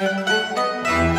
Música